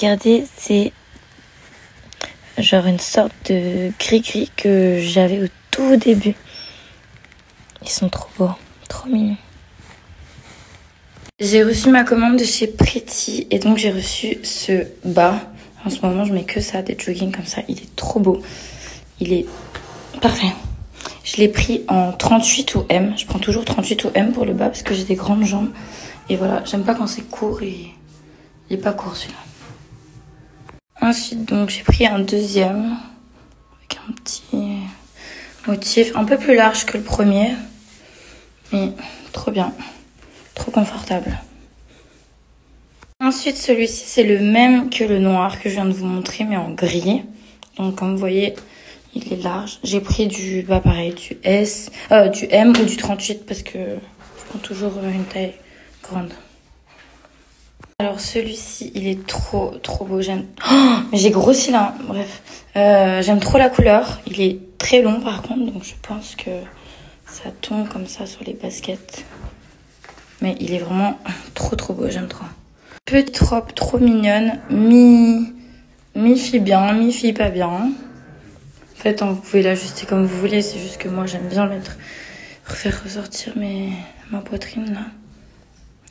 Regardez, c'est genre une sorte de gris-gris que j'avais au tout début. Ils sont trop beaux, trop mignons. J'ai reçu ma commande de chez Pretty et donc j'ai reçu ce bas. En ce moment, je mets que ça, des jogging comme ça. Il est trop beau. Il est parfait. Je l'ai pris en 38 ou M. Je prends toujours 38 ou M pour le bas parce que j'ai des grandes jambes. Et voilà, j'aime pas quand c'est court et il est pas court celui-là. Ensuite, donc, j'ai pris un deuxième avec un petit motif un peu plus large que le premier. Mais trop bien, trop confortable. Ensuite, celui-ci, c'est le même que le noir que je viens de vous montrer, mais en gris. Donc, comme vous voyez, il est large. J'ai pris du, bah pareil, du S, euh, du M ou du 38 parce que je prends toujours une taille grande. Alors celui-ci, il est trop trop beau. J'aime. Oh, j'ai grossi là. Bref, euh, j'aime trop la couleur. Il est très long par contre, donc je pense que ça tombe comme ça sur les baskets. Mais il est vraiment trop trop beau. J'aime trop. Petite robe trop mignonne, mi mi fille bien, mi fille pas bien. En fait, vous pouvez l'ajuster comme vous voulez. C'est juste que moi j'aime bien mettre, faire ressortir ma poitrine là.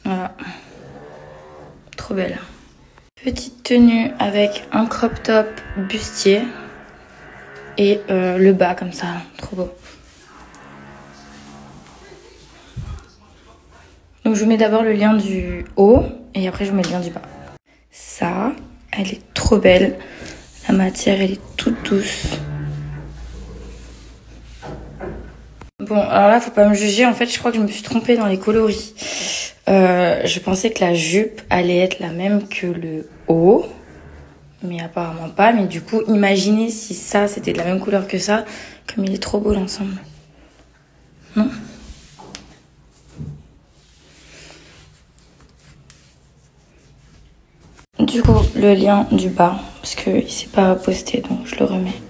Voilà belle. Petite tenue avec un crop top bustier et euh, le bas comme ça, trop beau. Donc je vous mets d'abord le lien du haut et après je vous mets le lien du bas. Ça, elle est trop belle. La matière, elle est toute douce. Bon, alors là, faut pas me juger. En fait, je crois que je me suis trompée dans les coloris. Euh, je pensais que la jupe allait être la même que le haut, mais apparemment pas. Mais du coup, imaginez si ça, c'était de la même couleur que ça, comme il est trop beau l'ensemble. Non Du coup, le lien du bas, parce qu'il s'est pas posté, donc je le remets.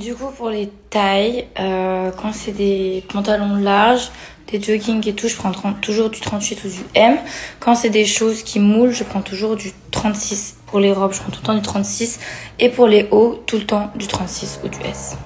Du coup, pour les tailles, euh, quand c'est des pantalons larges, des joggings et tout, je prends toujours du 38 ou du M. Quand c'est des choses qui moulent, je prends toujours du 36. Pour les robes, je prends tout le temps du 36. Et pour les hauts, tout le temps du 36 ou du S.